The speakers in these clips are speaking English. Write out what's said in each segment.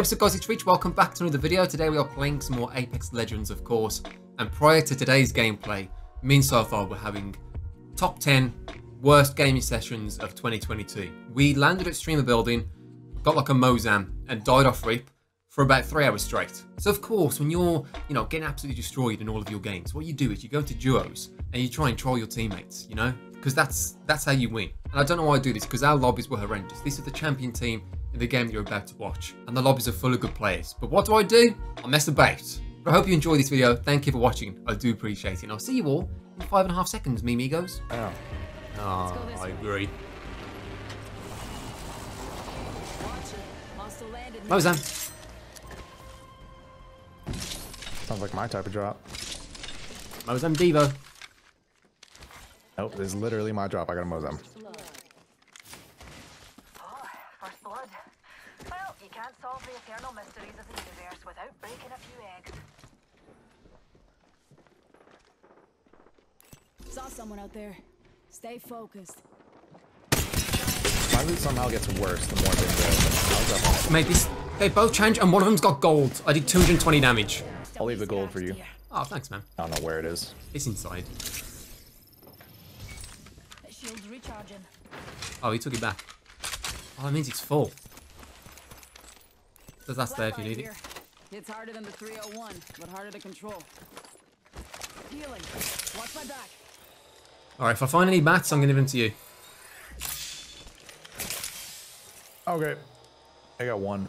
Hey, what's up guys, it's Reach, welcome back to another video. Today we are playing some more Apex Legends, of course. And prior to today's gameplay, me and SooXfar we're having top 10 worst gaming sessions of 2022. We landed at Streamer Building, got like a Mozam, and died off rip for about three hours straight. So of course, when you're, you know, getting absolutely destroyed in all of your games, what you do is you go into duos and you try and troll your teammates, you know? Because that's that's how you win. And I don't know why I do this, because our lobbies were horrendous. This is the champion team in the game you're about to watch. And the lobbies are full of good players. But what do I do? I mess about. But I hope you enjoyed this video. Thank you for watching. I do appreciate it. And I'll see you all in five and a half seconds, me amigos. Oh. Oh, I agree. Mozam. Sounds like my type of drop. Mozam Devo. Nope, this is literally my drop. I got a Mozam. Oh, first blood. Well, you can't solve the eternal mysteries of the universe without breaking a few eggs. Saw someone out there. Stay focused. My loot somehow gets worse the more they go. How's that? Mate, this, they both change and one of them's got gold. I did 220 damage. I'll leave the gold for you. Oh, thanks, man. I don't know where it is. It's inside. That shield's recharging. Oh, he took it back. Oh, that means it's full. So that's there if you Flatline need it. It's harder than the 301, but harder to control. Healing. Watch my back. Alright, if I find any bats, I'm going to give them to you. Okay. I got one.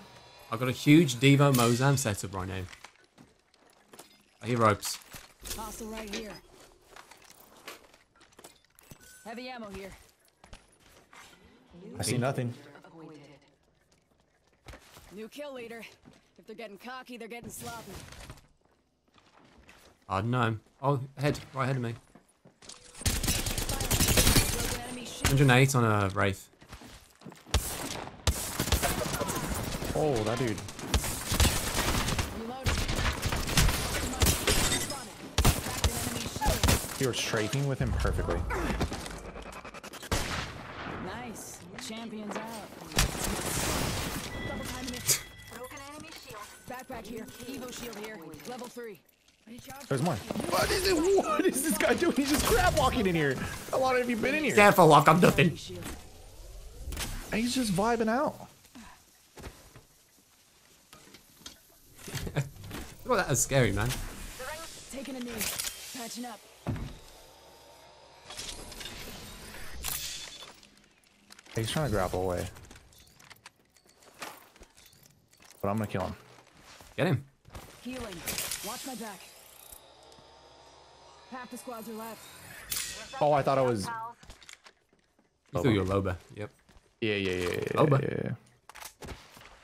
I've got a huge Devo Mozam setup right now. I hear ropes. Hostile right here. Heavy ammo here. I see nothing. New kill leader. If they're getting cocky, they're getting sloppy. I don't know. Oh, head. Right ahead of me. Broken enemy shield. 108 on a Wraith. Oh, that dude. Reloading. Spotted. Cracked an enemy shield. You were strafing with him perfectly. Nice. Champions out. Double timing it. Broken enemy shield. Backpack here. Evo shield here. Level three. There's more. What is it? What is this guy doing? He's just crab walking in here. How long have you been in here? Careful, I'm nothing. He's just vibing out. Well, that was scary, man. Taking a knee. Patching up. He's trying to grapple away. But I'm gonna kill him. Get him. Healing. Watch my back. Half the squads are left. Oh, I thought I was. Pals. You threw your Loba. Yep. Yeah, yeah, yeah, yeah, Oh, yeah, yeah, yeah.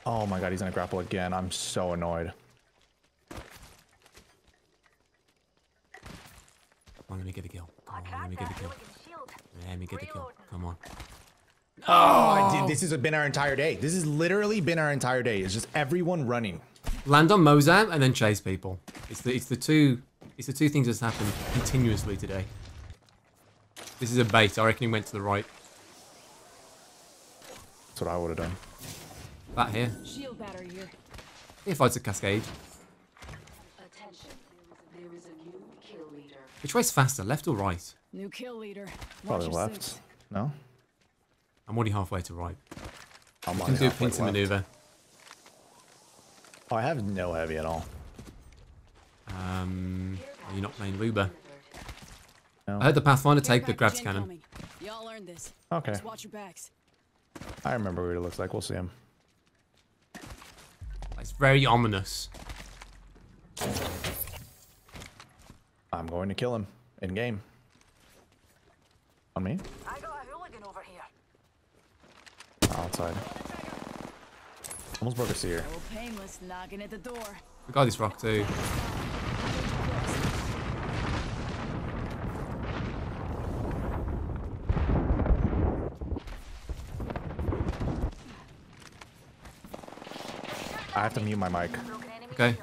Oh my god, he's gonna grapple again. I'm so annoyed. Come on, let me get the kill. Come on, let me get the kill. Let me get the kill. Come on. Oh, I did. Oh. This has been our entire day. This has literally been our entire day. It's just everyone running. Land on Mozam and then chase people. It's the it's the two it's the two things that's happened continuously today. This is a bait. I reckon he went to the right. That's what I would have done. That here. Shield battery here. He fights a cascade. Attention, there is a new kill leader. Which way's faster, left or right? New kill leader. Watch Probably left. six. No? I'm already halfway to right. I'm Can do a pincer maneuver. Oh, I have no heavy at all. Um, are you not playing Loba? No. I heard the Pathfinder take the Care grabs cannon. Y'all learned this. Okay. Just watch your backs. I remember what it looks like. We'll see him. It's very ominous. I'm going to kill him in game. On me? I got a hooligan over here. Outside. Almost broke a seer. Painless knocking at the door. We got this rock too. I have to mute my mic. Okay.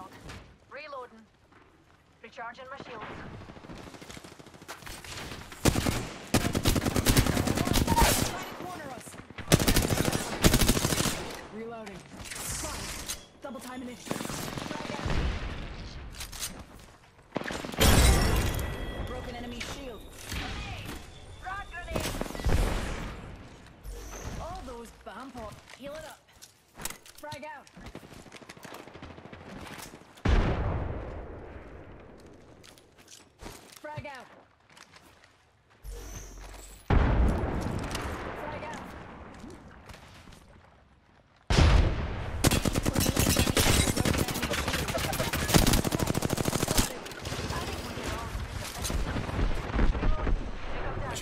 Reloading. Recharging my shields. Double timing it. Broken enemy shield. Frag grenade! All those bomb pot. Heal it up. Frag out. Frag out. Frag out.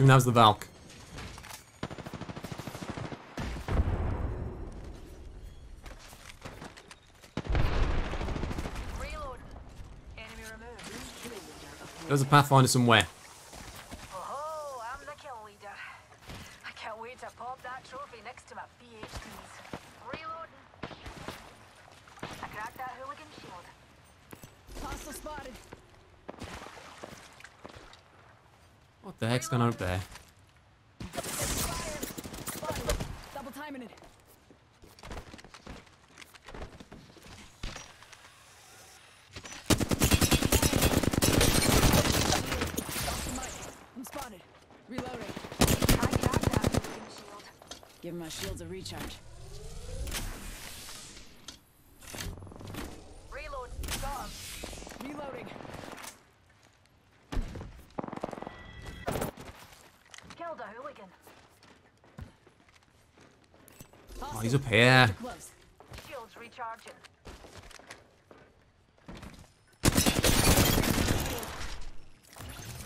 Assume that was the Valk. There's a Pathfinder somewhere. Oh, I'm the kill leader. I can't wait to pop that trophy next to my PhDs. Reloading. I cracked that hooligan shield. Hostile spotted. What the heck's going on up there? Spotted. Double timing it. Lost the mic. I'm spotted. Reloading. I cracked that hooligan shield. Give my shields a recharge. Reload. Got him. Reloading. Killed a hooligan. Oh, he's up here. Shields recharging.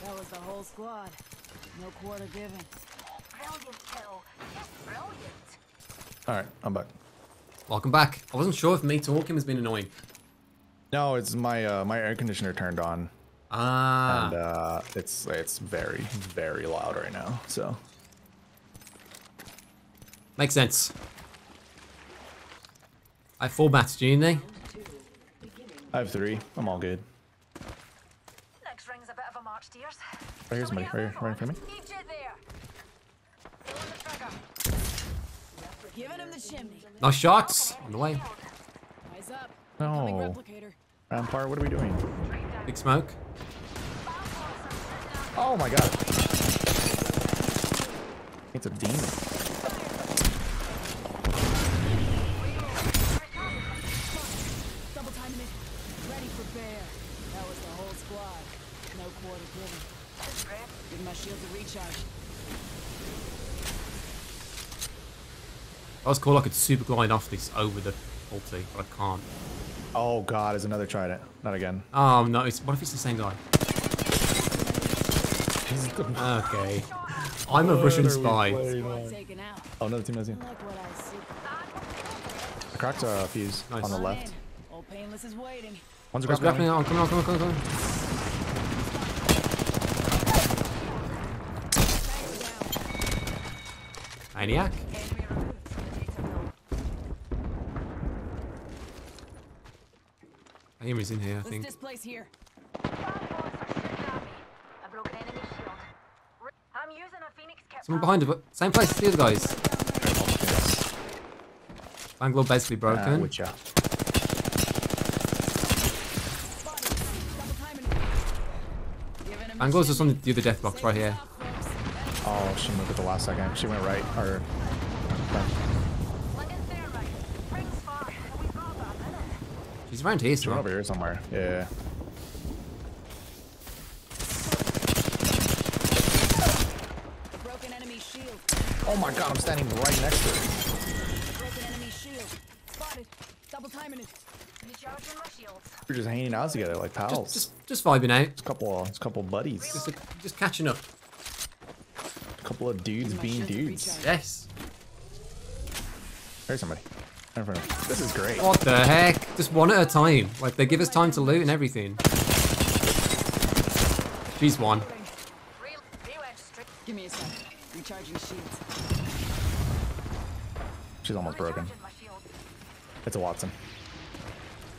That was the whole squad. No quarter given. Brilliant kill. Just brilliant. All right, I'm back. Welcome back. I wasn't sure if me talking has been annoying. No, it's my uh, my air conditioner turned on, Ah. and uh, it's it's very very loud right now. So Makes sense. I have four bats, do you need? Eh? I have three. I'm all good. Next ring's a bit of a march, dears. Right here, Shall somebody. Right here, a right in on? front of me. Need you there. Pulling the trigger. Giving him the chimney. Nice shots. On the way. Eyes up. No, replicator. Rampart, what are we doing? Big smoke. Oh my god. It's a demon. Recharge. I was cool I could super glide off this over the ulti, but I can't. Oh god, is another trident. Not again. Oh no, it's what if it's the same guy? Okay. I'm a Russian spy. Squad taken out. Oh, another team has you. Like what I cracked a fuse Nice. on the left. in. Old Painless is waiting. One's What's grappling. grappling on me. on? Come on, come on, come on, come on. Tango down. Maniac. Enemy removed from the data mill. I hear he's in here, I Let's think. displace here. Bad boys are shooting at me. A broken enemy shield. Re- I'm using a phoenix kit. Someone behind it, but same place as the other guys. Bangalore basically Ah, broken. with ya. Spotted. Double timing it. Giving him a Bangalore's just on the other death box right here. Us off, folks. Oh, she moved at the last second. She went right. Or left. Flinging thermite. Rings far. We've got about a minute. She's around here She went over somewhere. here somewhere. Yeah. Broken enemy shield. Oh my god, I'm standing right next to her. Broken enemy shield. Spotted. Double timing it. Recharging my shields. We're just hanging out together like pals. Just, just, just vibing out. It's a couple, it's a couple buddies. Just, just catching up. A couple of dudes being dudes. Yes. There's somebody. Right in front of me. This is great. What the heck? Just one at a time. Like they give us time to loot and everything. She's one. Real. We went straight. Give me a sec. Recharging shields. She's almost broken. Recharging my shield. It's a Wattson.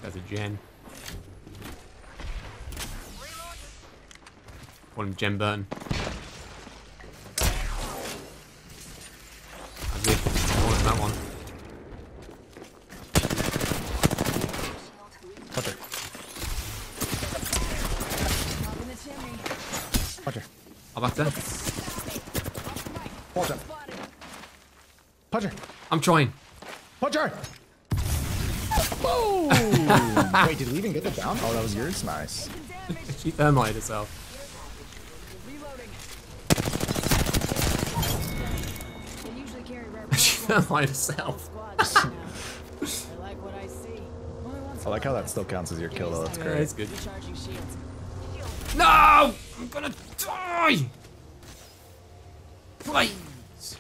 That's a Jen. Reload. One Jen Burton. That's it. More than that one. I'm back there. Punch her. I'm trying. Punch her. Boom! Wait, did we even get the down? Oh, that was yours? Nice. She thermite herself. Reloading. They usually carry rare She thermite herself. I like what I see. Only once I like how that still counts as your kill, though. That's Yeah, great. it's good. Recharging shields. No! I'm gonna die! Please!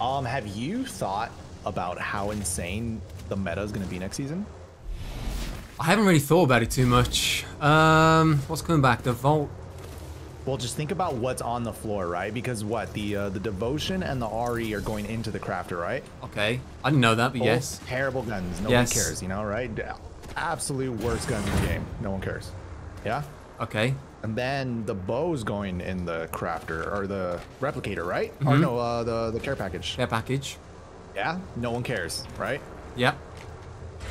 Um, have you thought about how insane the meta is going to be next season? I haven't really thought about it too much. Um, what's coming back? The Vault. Well, just think about what's on the floor, right? Because what the uh, the devotion and the RE are going into the crafter, right? Okay. I didn't know that, but Both yes. terrible guns. No Yes. one cares, you know, right? Absolute worst guns in the game. No one cares. Yeah. Okay. And then the bow's going in the crafter or the replicator, right? Mm-hmm. Or no, uh, the the care package. Care package. Yeah. No one cares, right? Yep.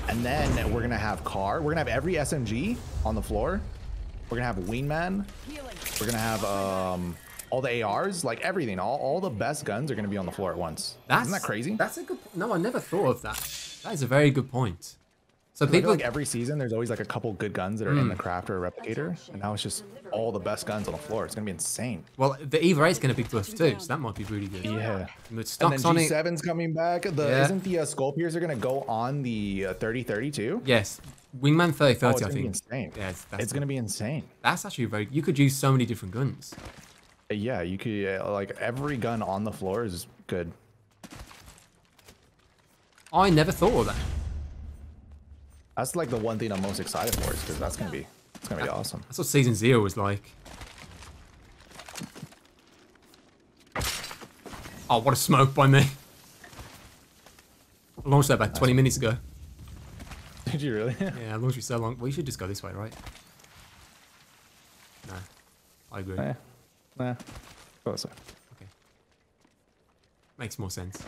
And then we're gonna have car. We're gonna have every SMG on the floor. We're gonna have wingman. We're gonna have um all the ARs, like everything. All, all the best guns are gonna be on the floor at once. That's, Isn't that crazy? That's a good. No, I never thought of that. That is a very good point. So people. like every season there's always like a couple good guns that are in the craft or a replicator, and now it's just all the best guns on the floor. It's gonna be insane. well, the Eva 8 is going to be buff too, so that might be really good. Yeah. With And then on it. G7's coming back. The Yeah. isn't the uh, skull piercer gonna go on the uh, 3030 too? Yes. Wingman 30 Oh, 30, it's I think. insane. Yeah, it's, that's, It's gonna be insane. that's actually very. You could use so many different guns. Uh, Yeah, you could uh, like every gun on the floor is good. I never thought of that. That's like the one thing I'm most excited for, is because that's gonna be it's gonna be awesome. That's what season zero was like. Oh, what a smoke by me. I launched that about 20 minutes ago. Did you really? Yeah, I launched it so long. We should just go this way, right? No. I agree. Nah. Go this way. Okay. Makes more sense.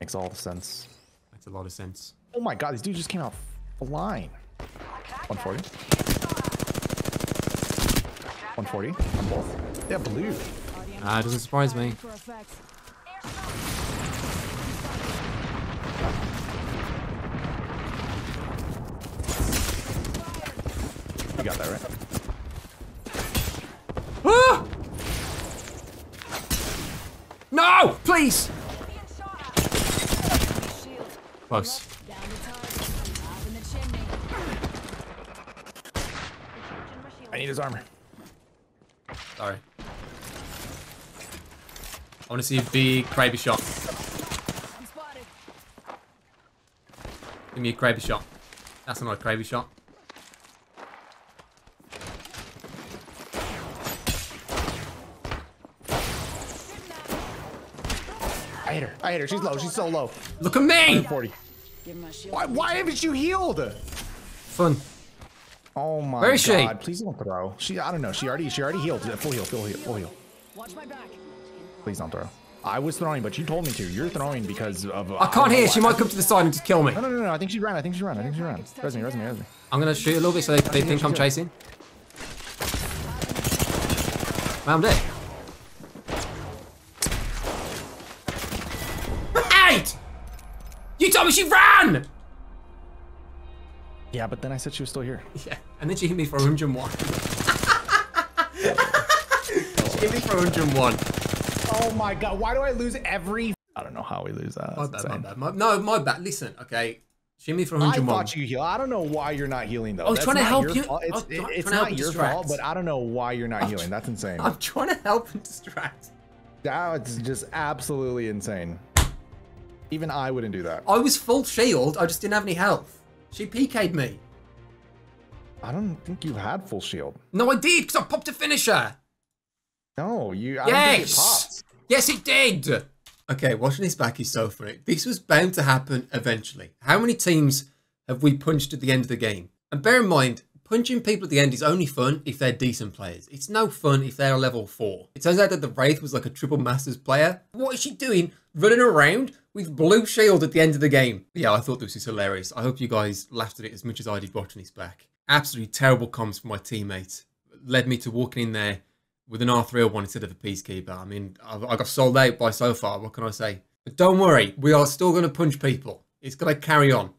Makes all the sense. Makes a lot of sense. Oh my god, these dudes just came out flying. 140. 140 on both. Yeah, blue. Ah, it doesn't surprise me. For effect. You got that right. Ah! No! Please! Close. I need his armor. Sorry. I want to see a big Kraber shot. Give me a Kraber shot. That's not a Kraber shot. I hit her. I hit her. She's low. She's so low. Look at me! 40. Give my shield. Why, why haven't you healed? Fun. Oh my Where is she? god. Please don't throw. She I don't know. She already she already healed. Yeah, Full heal, full heal, full heal. Watch my back. Please don't throw. I was throwing, but you told me to. You're throwing because of I can't hear. She might come to the side and just kill me. No, no, no, no. I think she ran. I think she ran. I think she ran. Res me, res me, res me. I'm gonna shoot a little bit so they, they think I'm chasing. Well, I'm dead. She ran! Yeah, but then I said she was still here. Yeah, and then she hit me for 101. she hit me for 101. Oh my god. Why do I lose every? I don't know how we lose that. My That's bad, my bad. My, no, my bad. Listen, okay. She hit me for I 101. thought you heal. I don't know why you're not healing though. I was That's trying to help you. fault. It's, try- it's not your distract. fault, but I don't know why you're not healing. That's insane. I'm trying to help and distract. That's just absolutely insane. Even I wouldn't do that. I was full shield, I just didn't have any health. She PK'd me. I don't think you had full shield. No, I did, because I popped a finisher. No, you. I don't think it Yes! popped. Yes, it did! Okay, watching this back is so funny. This was bound to happen eventually. How many teams have we punched at the end of the game? And bear in mind, punching people at the end is only fun if they're decent players. It's no fun if they're a level 4. It turns out that the Wraith was like a triple Masters player. What is she doing running around with blue shield at the end of the game. Yeah, I thought this was hilarious. I hope you guys laughed at it as much as I did watching this back. Absolutely terrible comms from my teammate. Led me to walking in there with an R301 instead of a Peacekeeper. I mean, I got sold out by SooXfar. What can I say? But don't worry, we are still going to punch people. It's going to carry on.